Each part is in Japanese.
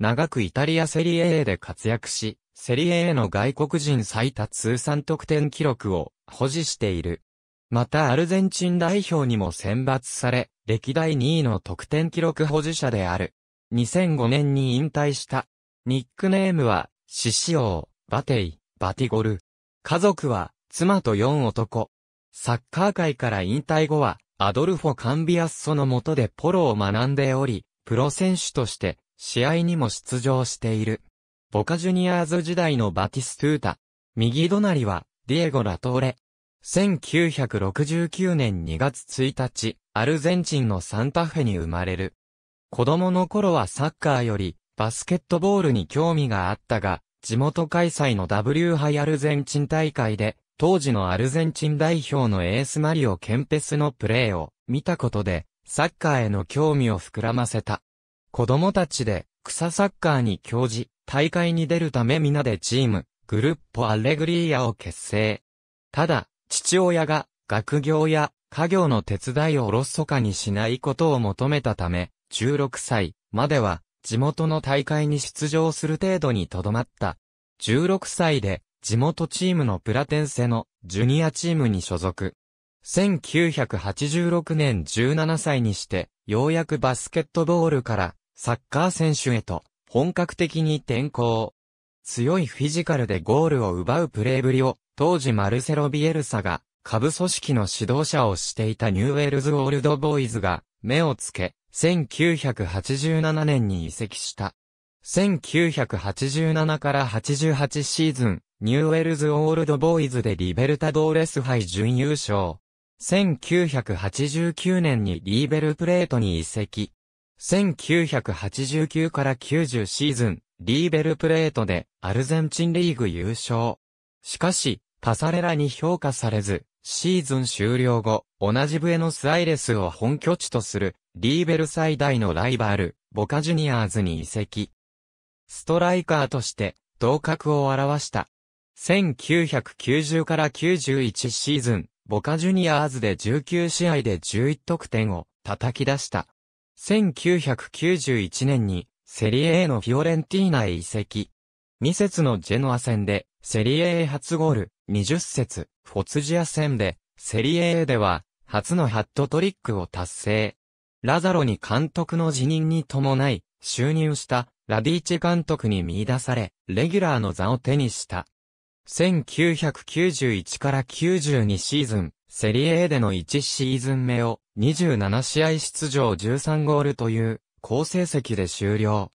長くイタリアセリエ A で活躍し、セリエ A の外国人最多通算得点記録を保持している。またアルゼンチン代表にも選抜され、歴代2位の得点記録保持者である。2005年に引退した。ニックネームは、シシオー、バテイ、バティゴル。家族は、妻と4男。サッカー界から引退後は、アドルフォ・カンビアッソの下でポロを学んでおり、プロ選手として、試合にも出場している。ボカジュニアーズ時代のバティストゥータ。右隣は、ディエゴ・ラトーレ。1969年2月1日、アルゼンチンのサンタフェに生まれる。子供の頃はサッカーよりバスケットボールに興味があったが、地元開催の W ハイアルゼンチン大会で、当時のアルゼンチン代表のエースマリオ・ケンペスのプレーを見たことで、サッカーへの興味を膨らませた。子供たちで草サッカーに興じ、大会に出るため皆でチーム、グルッポ・アレグリーヤを結成。ただ、父親が学業や家業の手伝いをおろそかにしないことを求めたため、16歳までは地元の大会に出場する程度にとどまった。16歳で地元チームのプラテンセのジュニアチームに所属。1986年17歳にして、ようやくバスケットボールからサッカー選手へと本格的に転向。強いフィジカルでゴールを奪うプレーぶりを当時マルセロ・ビエルサが、下部組織の指導者をしていたニューウェルズ・オールド・ボーイズが、目をつけ、1987年に移籍した。1987から88シーズン、ニューウェルズ・オールド・ボーイズでリベルタドーレス杯準優勝。1989年にリーベルプレートに移籍。1989から90シーズン、リーベルプレートでアルゼンチンリーグ優勝。しかし、パサレラに評価されず、シーズン終了後、同じブエノスアイレスを本拠地とする、リーベル最大のライバル、ボカジュニアーズに移籍。ストライカーとして、同格を表した。1990から91シーズン、ボカジュニアーズで19試合で11得点を叩き出した。1991年に、セリエ A のフィオレンティーナへ移籍。未節のジェノア戦で、セリエ A 初ゴール、20節、フォツジア戦で、セリエ A では、初のハットトリックを達成。ラザロに監督の辞任に伴い、就任したラディーチ監督に見出され、レギュラーの座を手にした。1991から92シーズン、セリエ A での1シーズン目を27試合出場13ゴールという好成績で終了。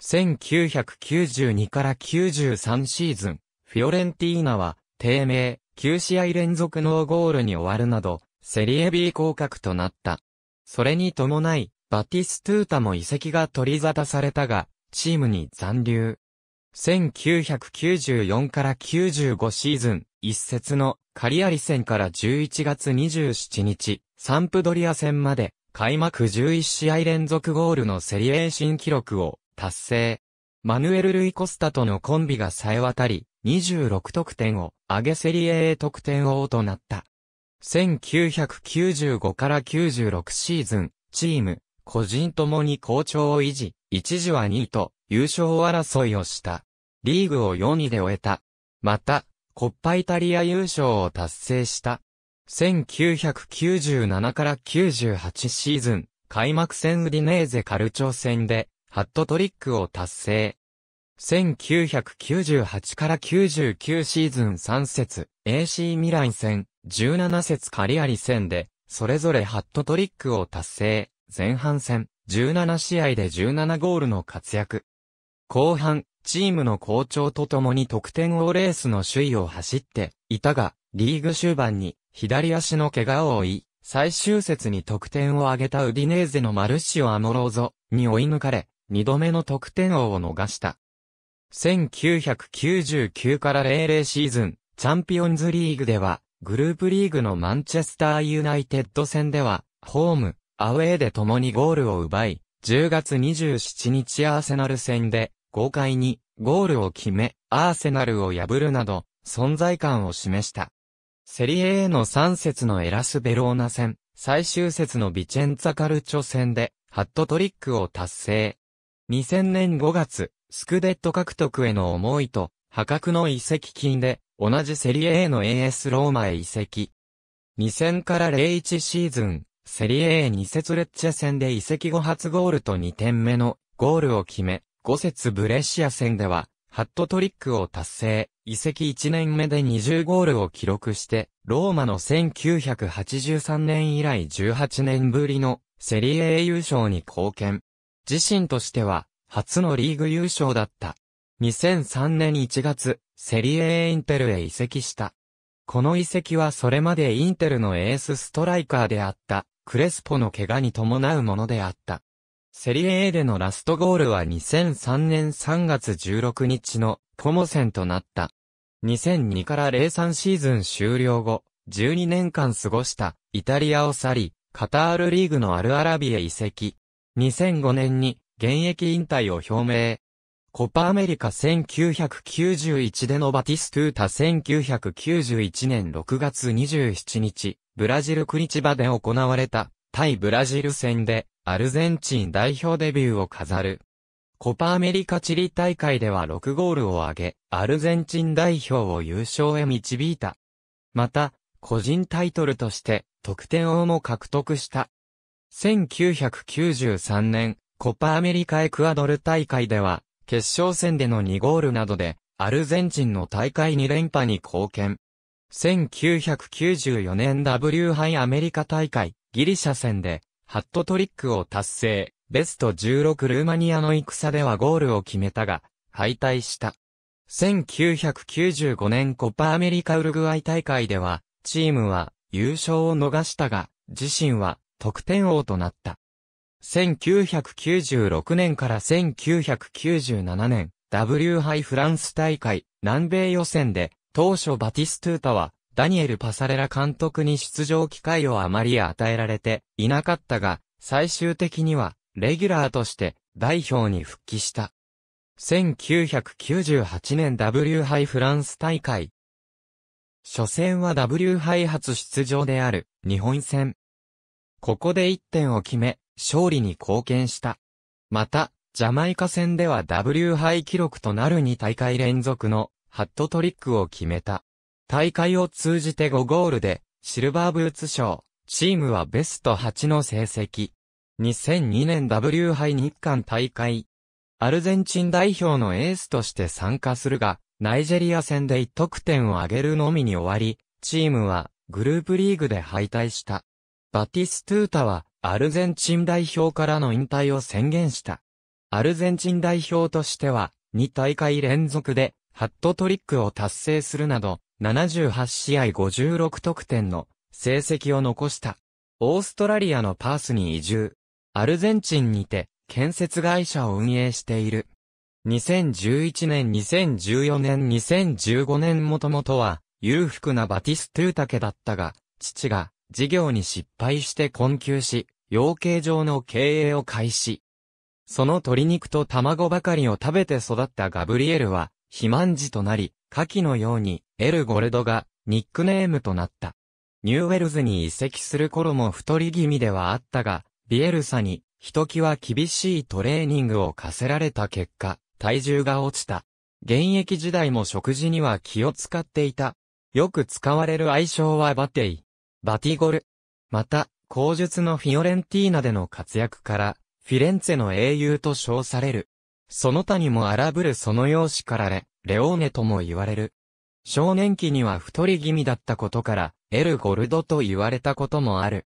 1992から93シーズン、フィオレンティーナは、低迷、9試合連続ノーゴールに終わるなど、セリエ B 降格となった。それに伴い、バティストゥータも移籍が取り沙汰されたが、チームに残留。1994から95シーズン、一節のカリアリ戦から11月27日、サンプドリア戦まで、開幕11試合連続ゴールのセリエ新記録を達成。マヌエル・ルイ・コスタとのコンビが冴え渡り、26得点を上げセリエ A 得点王となった。1995から96シーズン、チーム、個人ともに好調を維持、一時は2位と優勝争いをした。リーグを4位で終えた。また、コッパイタリア優勝を達成した。1997から98シーズン、開幕戦ウディネーゼカルチョ戦で、ハットトリックを達成。1998から99シーズン3節 AC ミラン戦、17節カリアリ戦で、それぞれハットトリックを達成。前半戦、17試合で17ゴールの活躍。後半、チームの好調とともに得点王レースの首位を走っていたが、リーグ終盤に左足の怪我を負い、最終節に得点を挙げたウディネーゼのマルシオ・アモローゾに追い抜かれ、二度目の得点王を逃した。1999から00シーズン、チャンピオンズリーグでは、グループリーグのマンチェスターユナイテッド戦では、ホーム、アウェーで共にゴールを奪い、10月27日アーセナル戦で、豪快にゴールを決め、アーセナルを破るなど、存在感を示した。セリエ A の3節のエラスベローナ戦、最終節のビチェンツァカルチョ戦で、ハットトリックを達成。2000年5月、スクデット獲得への思いと、破格の移籍金で、同じセリエ A の AS ローマへ移籍。2000から01シーズン、セリエ A2 節レッチェ戦で移籍後初ゴールと2点目のゴールを決め、5節ブレシア戦では、ハットトリックを達成、移籍1年目で20ゴールを記録して、ローマの1983年以来18年ぶりのセリエ A 優勝に貢献。自身としては、初のリーグ優勝だった。2003年1月、セリエ A インテルへ移籍した。この移籍はそれまでインテルのエースストライカーであった、クレスポの怪我に伴うものであった。セリエ A でのラストゴールは2003年3月16日のコモ戦となった。2002から03シーズン終了後、12年間過ごしたイタリアを去り、カタールリーグのアルアラビへ移籍。2005年に現役引退を表明。コパアメリカ1991でのバティストゥータ1991年6月27日、ブラジルクニチバで行われた対ブラジル戦でアルゼンチン代表デビューを飾る。コパアメリカチリ大会では6ゴールを挙げ、アルゼンチン代表を優勝へ導いた。また、個人タイトルとして得点王も獲得した。1993年、コパアメリカエクアドル大会では、決勝戦での2ゴールなどで、アルゼンチンの大会2連覇に貢献。1994年 W 杯アメリカ大会、ギリシャ戦で、ハットトリックを達成、ベスト16ルーマニアの戦ではゴールを決めたが、敗退した。1995年コパアメリカウルグアイ大会では、チームは優勝を逃したが、自身は得点王となった。1996年から1997年、W 杯フランス大会、南米予選で、当初バティストゥータは、ダニエル・パサレラ監督に出場機会をあまり与えられていなかったが、最終的には、レギュラーとして代表に復帰した。1998年 W 杯フランス大会。初戦は W 杯初出場である日本戦。ここで1点を決め、勝利に貢献した。また、ジャマイカ戦では W 杯記録となる2大会連続のハットトリックを決めた。大会を通じて5ゴールでシルバーブーツ賞、チームはベスト8の成績。2002年 W 杯日韓大会。アルゼンチン代表のエースとして参加するが、ナイジェリア戦で1得点を挙げるのみに終わり、チームはグループリーグで敗退した。バティストゥータはアルゼンチン代表からの引退を宣言した。アルゼンチン代表としては、2大会連続で、ハットトリックを達成するなど、78試合56得点の成績を残した。オーストラリアのパースに移住。アルゼンチンにて、建設会社を運営している。2011年、2014年、2015年もともとは、裕福なバティストゥータ家だったが、父が事業に失敗して困窮し、養鶏場の経営を開始。その鶏肉と卵ばかりを食べて育ったガブリエルは、肥満児となり、牡蠣のように、 El Gordo が、ニックネームとなった。ニューウェルズに移籍する頃も太り気味ではあったが、ビエルサに、ひときわ厳しいトレーニングを課せられた結果、体重が落ちた。現役時代も食事には気を使っていた。よく使われる愛称はバティ。バティゴル。また、口述のフィオレンティーナでの活躍から、フィレンツェの英雄と称される。その他にも荒ぶるその容姿からレ、レオーネとも言われる。少年期には太り気味だったことから、エル・ゴルドと言われたこともある。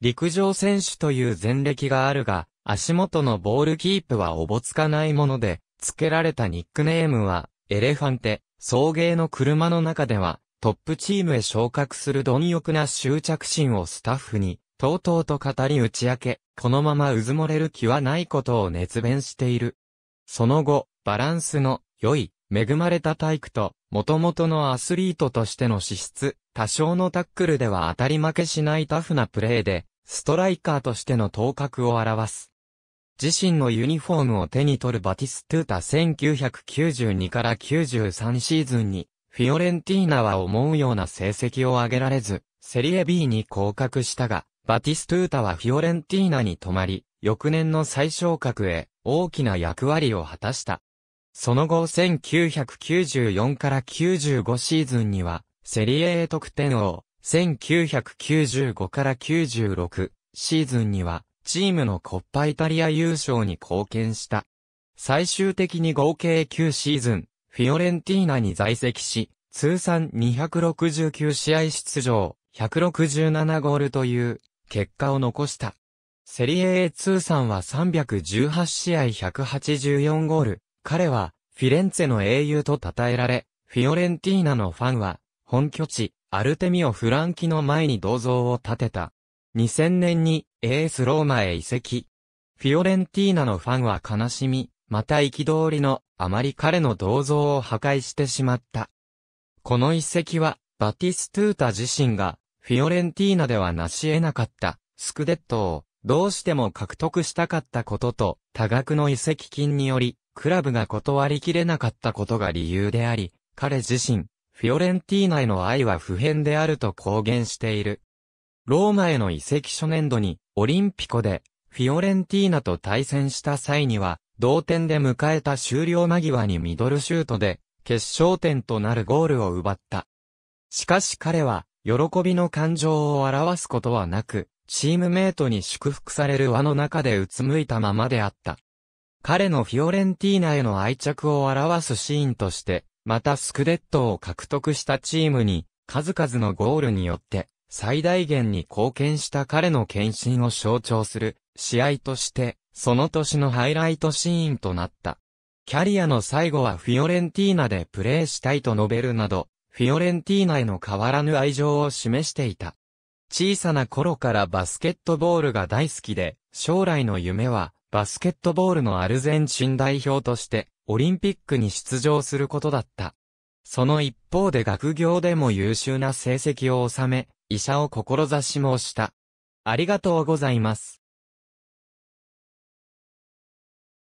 陸上選手という前歴があるが、足元のボールキープはおぼつかないもので、付けられたニックネームは、エレファンテ、送迎の車の中では、トップチームへ昇格する貪欲な執着心をスタッフに、とうとうと語り打ち明け、このままうずもれる気はないことを熱弁している。その後、バランスの良い、恵まれた体育と、元々のアスリートとしての資質、多少のタックルでは当たり負けしないタフなプレーで、ストライカーとしての頭角を表す。自身のユニフォームを手に取るバティストゥータ1992から93シーズンに、フィオレンティーナは思うような成績を上げられず、セリエ B に降格したが、バティストゥータはフィオレンティーナに泊まり、翌年の再昇格へ大きな役割を果たした。その後1994から95シーズンには、セリエ A 得点王、1995から96シーズンには、チームのコッパイタリア優勝に貢献した。最終的に合計9シーズン、フィオレンティーナに在籍し、通算269試合出場、167ゴールという結果を残した。セリエ A 通算は318試合184ゴール。彼はフィレンツェの英雄と称えられ、フィオレンティーナのファンは本拠地アルテミオ・フランキの前に銅像を建てた。2000年にエースローマへ移籍。フィオレンティーナのファンは悲しみ、また憤りのあまり彼の銅像を破壊してしまった。この一席は、バティストゥータ自身が、フィオレンティーナでは成し得なかった、スクデットを、どうしても獲得したかったことと、多額の移籍金により、クラブが断りきれなかったことが理由であり、彼自身、フィオレンティーナへの愛は普遍であると公言している。ローマへの移籍初年度に、オリンピコで、フィオレンティーナと対戦した際には、同点で迎えた終了間際にミドルシュートで、決勝点となるゴールを奪った。しかし彼は、喜びの感情を表すことはなく、チームメイトに祝福される輪の中でうつむいたままであった。彼のフィオレンティーナへの愛着を表すシーンとして、またスクデットを獲得したチームに、数々のゴールによって、最大限に貢献した彼の献身を象徴する試合として、その年のハイライトシーンとなった。キャリアの最後はフィオレンティーナでプレーしたいと述べるなど、フィオレンティーナへの変わらぬ愛情を示していた。小さな頃からバスケットボールが大好きで、将来の夢は、バスケットボールのアルゼンチン代表として、オリンピックに出場することだった。その一方で学業でも優秀な成績を収め、医者を志もした。ありがとうございます。